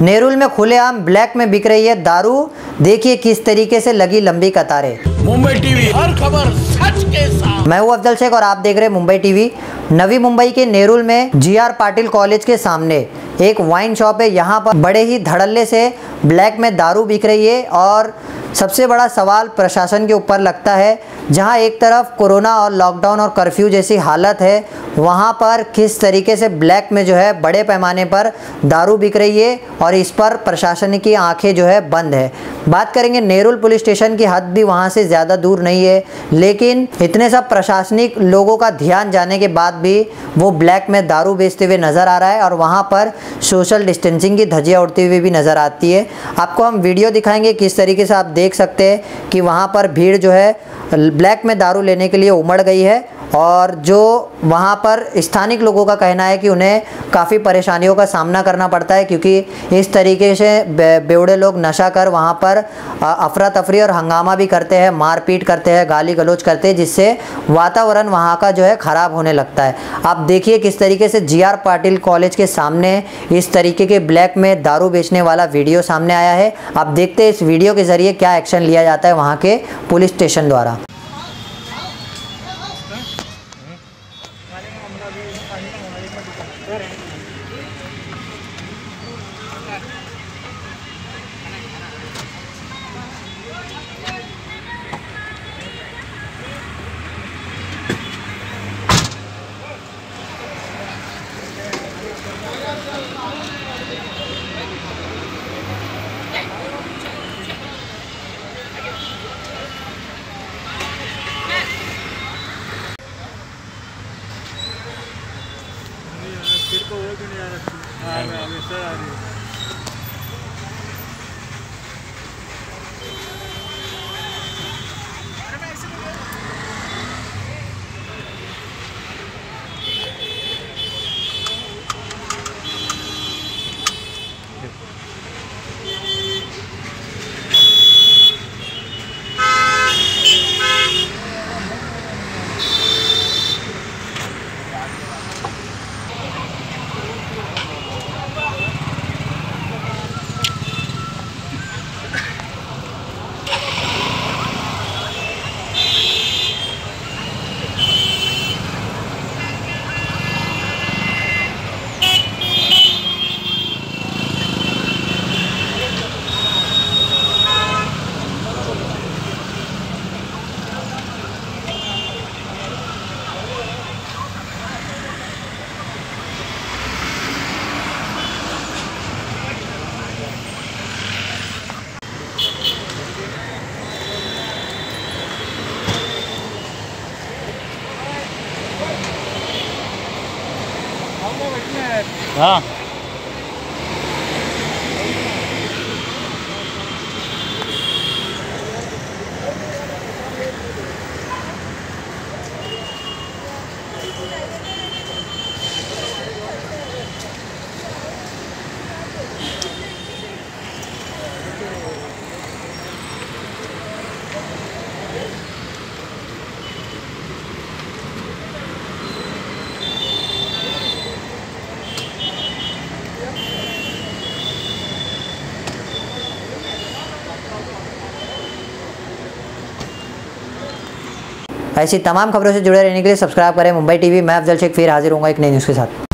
नेरुल में खुलेआम ब्लैक में बिक रही है दारू। देखिए किस तरीके से लगी लंबी कतारें। मुंबई टीवी हर खबर सच के साथ। मैं हूँ अफजल शेख और आप देख रहे हैं मुंबई टीवी। नवी मुंबई के नेरुल में जीआर पाटिल कॉलेज के सामने एक वाइन शॉप है। यहाँ पर बड़े ही धड़ल्ले से ब्लैक में दारू बिक रही है और सबसे बड़ा सवाल प्रशासन के ऊपर लगता है, जहाँ एक तरफ़ कोरोना और लॉकडाउन और कर्फ्यू जैसी हालत है, वहाँ पर किस तरीके से ब्लैक में जो है बड़े पैमाने पर दारू बिक रही है और इस पर प्रशासन की आँखें जो है बंद है। बात करेंगे नेरुल पुलिस स्टेशन की, हद भी वहाँ से ज़्यादा दूर नहीं है, लेकिन इतने सब प्रशासनिक लोगों का ध्यान जाने के बाद भी वो ब्लैक में दारू बेचते हुए नज़र आ रहा है और वहाँ पर सोशल डिस्टेंसिंग की धजिया उड़ती हुई भी नज़र आती है। आपको हम वीडियो दिखाएँगे किस तरीके से आप देख सकते हैं कि वहाँ पर भीड़ जो है, ब्लैक में दारू लेने के लिए उमड़ गई है। और जो वहाँ पर स्थानिक लोगों का कहना है कि उन्हें काफ़ी परेशानियों का सामना करना पड़ता है क्योंकि इस तरीके से बेवड़े लोग नशा कर वहाँ पर अफरा तफरी और हंगामा भी करते हैं, मारपीट करते हैं, गाली गलोच करते हैं, जिससे वातावरण वहाँ का जो है ख़राब होने लगता है। आप देखिए किस तरीके से जी आर पाटिल कॉलेज के सामने इस तरीके के ब्लैक में दारू बेचने वाला वीडियो सामने आया है। आप देखते हैं इस वीडियो के ज़रिए क्या एक्शन लिया जाता है वहाँ के पुलिस स्टेशन द्वारा। अभी तेरे को वो भी नहीं आ रहा हमेशा आ रही हूँ। हाँ ऐसी तमाम खबरों से जुड़े रहने के लिए सब्सक्राइब करें मुंबई टीवी। मैं अफजल शेख फिर हाजिर हूँ एक नई न्यूज़ के साथ।